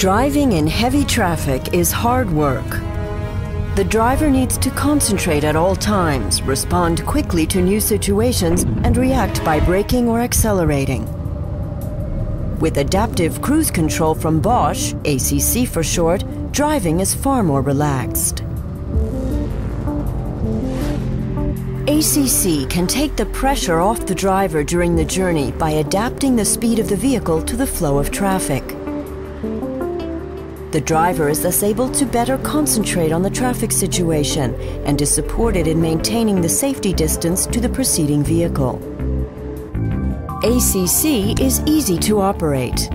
Driving in heavy traffic is hard work. The driver needs to concentrate at all times, respond quickly to new situations, and react by braking or accelerating. With adaptive cruise control from Bosch, ACC for short, driving is far more relaxed. ACC can take the pressure off the driver during the journey by adapting the speed of the vehicle to the flow of traffic. The driver is thus able to better concentrate on the traffic situation and is supported in maintaining the safety distance to the preceding vehicle. ACC is easy to operate.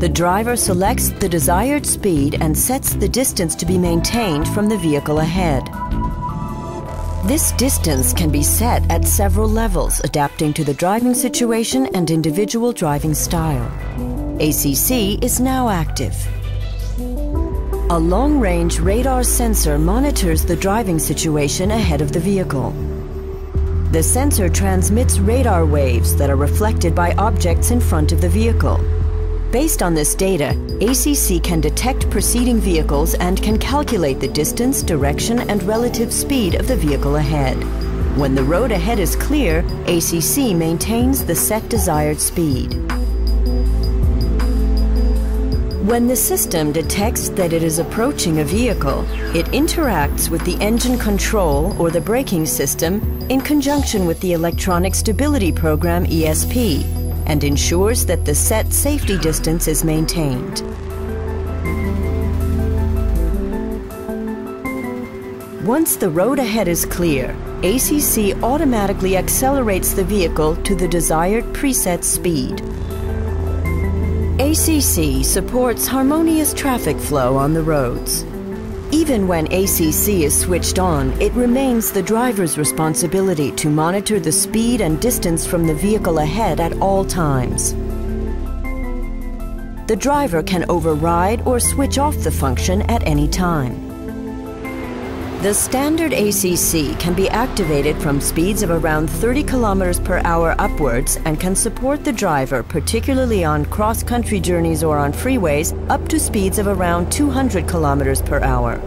The driver selects the desired speed and sets the distance to be maintained from the vehicle ahead. This distance can be set at several levels, adapting to the driving situation and individual driving style. ACC is now active. A long-range radar sensor monitors the driving situation ahead of the vehicle. The sensor transmits radar waves that are reflected by objects in front of the vehicle. Based on this data, ACC can detect preceding vehicles and can calculate the distance, direction and relative speed of the vehicle ahead. When the road ahead is clear, ACC maintains the set desired speed. When the system detects that it is approaching a vehicle, it interacts with the engine control or the braking system in conjunction with the Electronic Stability Program ESP and ensures that the set safety distance is maintained. Once the road ahead is clear, ACC automatically accelerates the vehicle to the desired preset speed. ACC supports harmonious traffic flow on the roads. Even when ACC is switched on, it remains the driver's responsibility to monitor the speed and distance from the vehicle ahead at all times. The driver can override or switch off the function at any time. The standard ACC can be activated from speeds of around 30 kilometers per hour upwards and can support the driver, particularly on cross-country journeys or on freeways, up to speeds of around 200 kilometers per hour.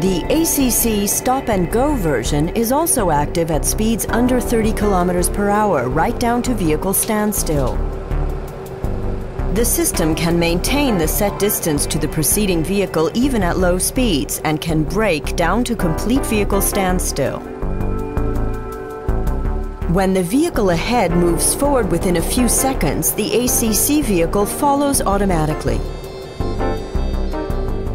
The ACC Stop and Go version is also active at speeds under 30 kilometers per hour, right down to vehicle standstill. The system can maintain the set distance to the preceding vehicle even at low speeds and can brake down to complete vehicle standstill. When the vehicle ahead moves forward within a few seconds, the ACC vehicle follows automatically.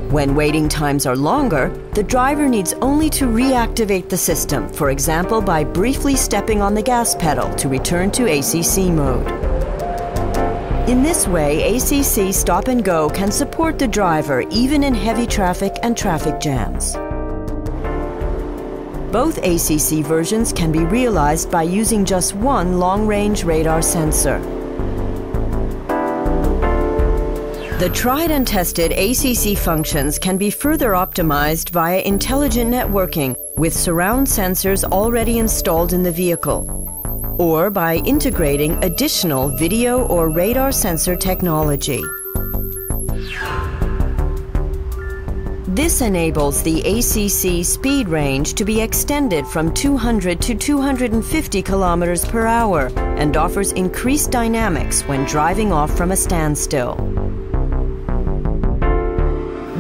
When waiting times are longer, the driver needs only to reactivate the system, for example by briefly stepping on the gas pedal to return to ACC mode. In this way, ACC Stop and Go can support the driver even in heavy traffic and traffic jams. Both ACC versions can be realized by using just one long-range radar sensor. The tried and tested ACC functions can be further optimized via intelligent networking with surround sensors already installed in the vehicle or by integrating additional video or radar sensor technology. This enables the ACC speed range to be extended from 200 to 250 kilometers per hour and offers increased dynamics when driving off from a standstill.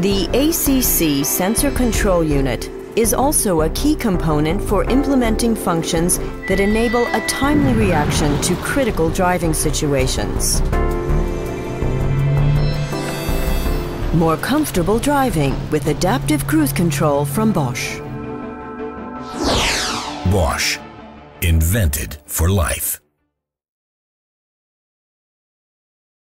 The ACC Sensor Control Unit is also a key component for implementing functions that enable a timely reaction to critical driving situations. More comfortable driving with adaptive cruise control from Bosch. Bosch, invented for life.